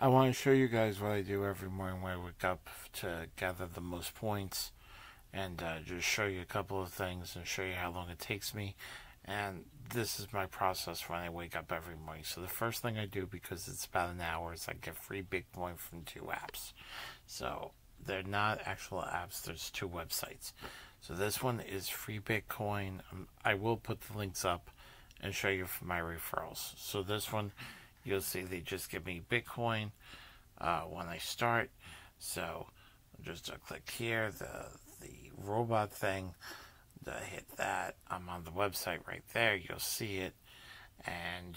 I want to show you guys what I do every morning when I wake up to gather the most points and uh, just show you a couple of things and show you how long it takes me. And this is my process when I wake up every morning. So the first thing I do, because it's about an hour, is I get free Bitcoin from two apps. So they're not actual apps, there's two websites. So this one is free Bitcoin. Um, I will put the links up and show you my referrals. So this one, you'll see they just give me Bitcoin uh, when I start. So just a click here, the the robot thing, to hit that. I'm on the website right there. You'll see it, and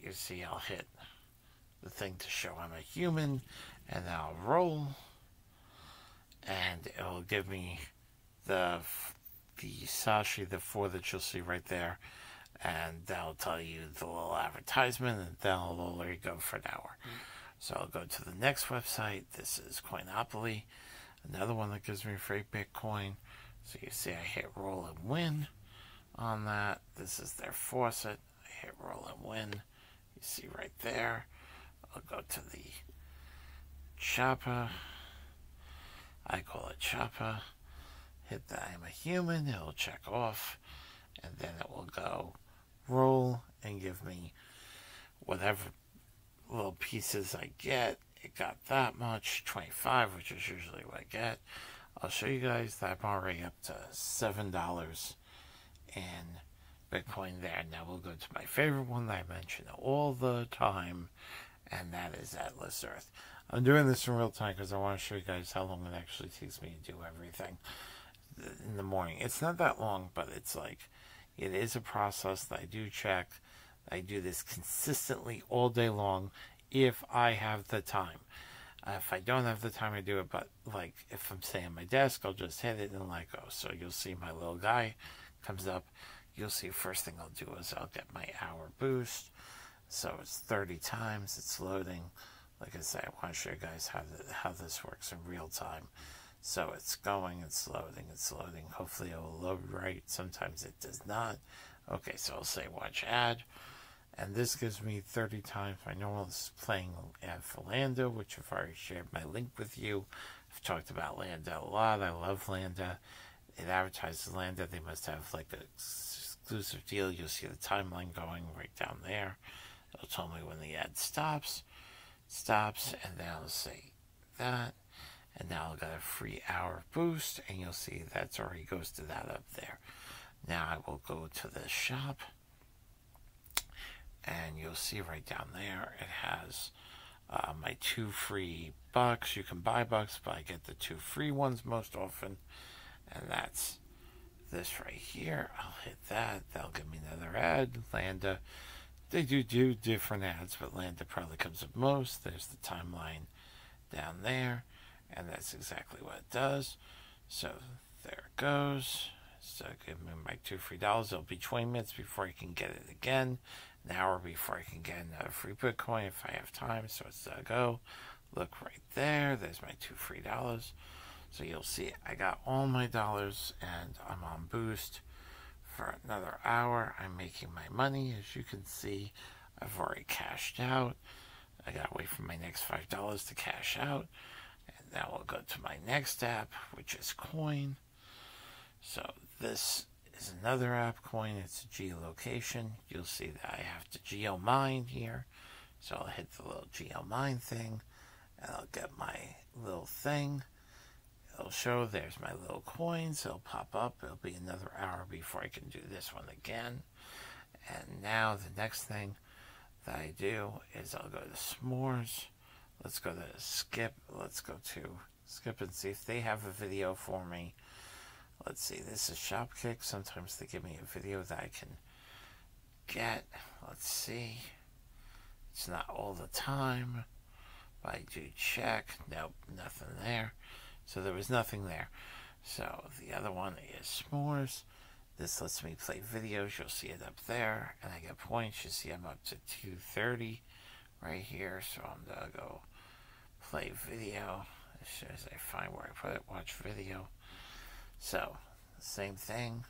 you see I'll hit the thing to show I'm a human, and I'll roll, and it'll give me the the sashi, the four that you'll see right there and that'll tell you the little advertisement, and then it'll let you go for an hour. Mm. So I'll go to the next website. This is Cointiply, another one that gives me free Bitcoin. So you see, I hit roll and win on that. This is their faucet. I hit roll and win. You see right there. I'll go to the chopper. I call it chopper. Hit that I'm a human. It'll check off, and then it will go roll and give me whatever little pieces I get. It got that much, 25, which is usually what I get. I'll show you guys that I'm already up to $7 in Bitcoin there. Now we'll go to my favorite one that I mention all the time, and that is Atlas Earth. I'm doing this in real time because I want to show you guys how long it actually takes me to do everything in the morning. It's not that long, but it's like it is a process that I do check. I do this consistently all day long if I have the time. Uh, if I don't have the time, I do it. But like if I'm staying at my desk, I'll just hit it and let go. So you'll see my little guy comes up. You'll see first thing I'll do is I'll get my hour boost. So it's 30 times. It's loading. Like I said, I want to show you guys how the, how this works in real time. So it's going, it's loading, it's loading. Hopefully it will load right. Sometimes it does not. Okay, so I'll say watch ad. And this gives me 30 times my normal is playing ad for Lambda, which I've already shared my link with you. I've talked about Lambda a lot. I love Lambda. It advertises Lambda. They must have like an exclusive deal. You'll see the timeline going right down there. It'll tell me when the ad stops. Stops, and then I'll say that and now I've got a free hour boost and you'll see that's already goes to that up there. Now I will go to the shop and you'll see right down there it has uh, my two free bucks. You can buy bucks but I get the two free ones most often. And that's this right here. I'll hit that. That'll give me another ad. Lambda they do do different ads but Lambda probably comes up most. There's the timeline down there and that's exactly what it does. So there it goes. So give me my two free dollars. It'll be 20 minutes before I can get it again. An hour before I can get another free Bitcoin if I have time. So it's a go. Look right there. There's my two free dollars. So you'll see I got all my dollars and I'm on boost for another hour. I'm making my money. As you can see, I've already cashed out. I got to wait for my next $5 to cash out. Now we'll go to my next app, which is Coin. So this is another app, Coin. It's a geolocation. You'll see that I have to geomine here. So I'll hit the little geomine thing, and I'll get my little thing. It'll show there's my little coins. It'll pop up. It'll be another hour before I can do this one again. And now the next thing that I do is I'll go to S'mores. Let's go to skip. Let's go to skip and see if they have a video for me. Let's see. This is Shopkick. Sometimes they give me a video that I can get. Let's see. It's not all the time. But I do check. Nope, nothing there. So there was nothing there. So the other one is S'mores. This lets me play videos. You'll see it up there. And I get points. You see I'm up to 230 right here. So I'm going to go play video. As soon as I find where I put it, watch video. So, same thing.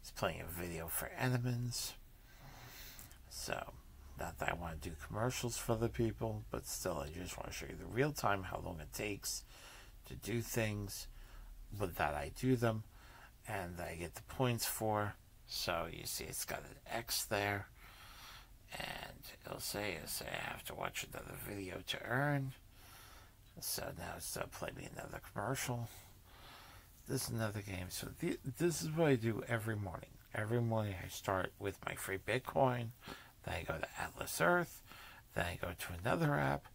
It's playing a video for Enemans. So, Not that I want to do commercials for the people, but still, I just want to show you the real time, how long it takes to do things, but that I do them, and I get the points for. So you see, it's got an X there, and it'll say, it'll say I have to watch another video to earn. So now it's to play me another commercial. This is another game. So th- this is what I do every morning. Every morning I start with my free Bitcoin. Then I go to Atlas Earth. Then I go to another app.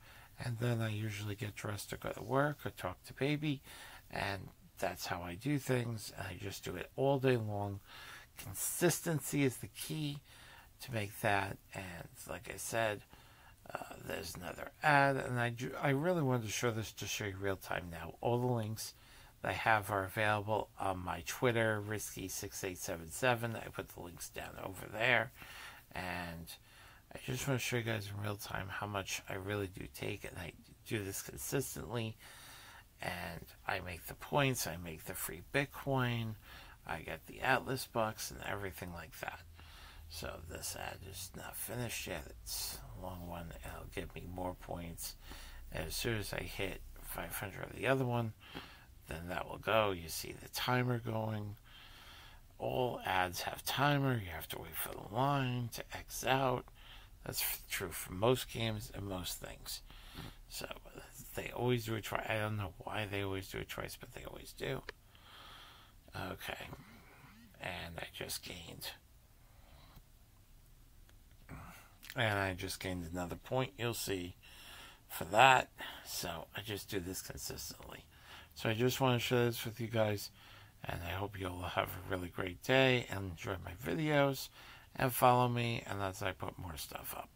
And then I usually get dressed to go to work or talk to baby. And that's how I do things. And I just do it all day long. Consistency is the key to make that. And like I said, uh, there's another ad. And I, I really wanted to show this to show you real time now. All the links that I have are available on my Twitter, Risky6877. I put the links down over there. And I just want to show you guys in real time how much I really do take. And I do this consistently. And I make the points, I make the free Bitcoin, I get the Atlas bucks, and everything like that. So this ad is not finished yet. It's a long one. It'll give me more points. And as soon as I hit 500 of the other one, then that will go. You see the timer going. All ads have timer. You have to wait for the line to X out. That's true for most games and most things. So they always do it twice. I don't know why they always do it twice, but they always do. Okay. And I just gained. And I just gained another point, you'll see, for that. So I just do this consistently. So I just want to share this with you guys, and I hope you'll have a really great day and enjoy my videos, and follow me, and as I put more stuff up.